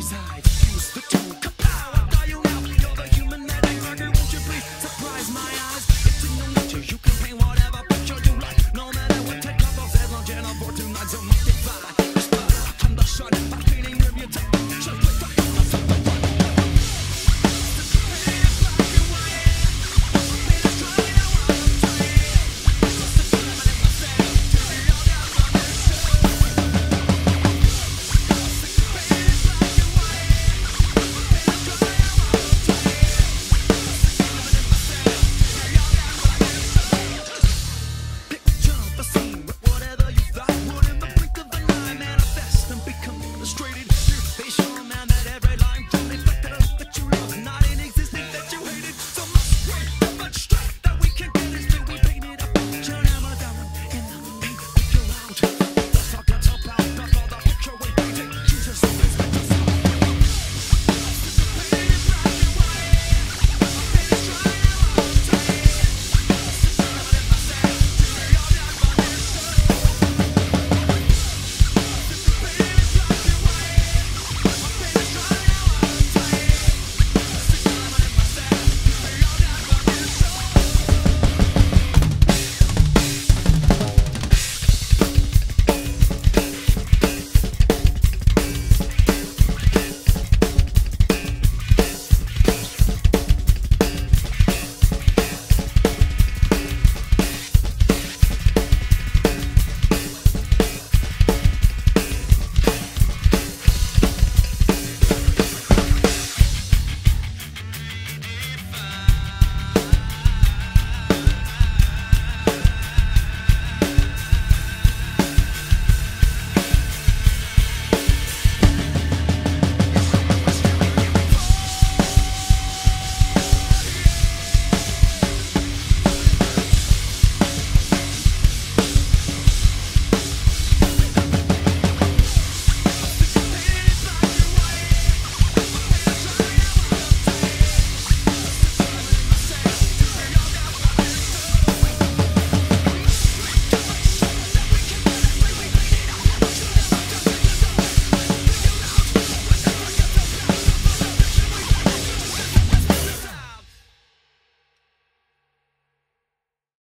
stories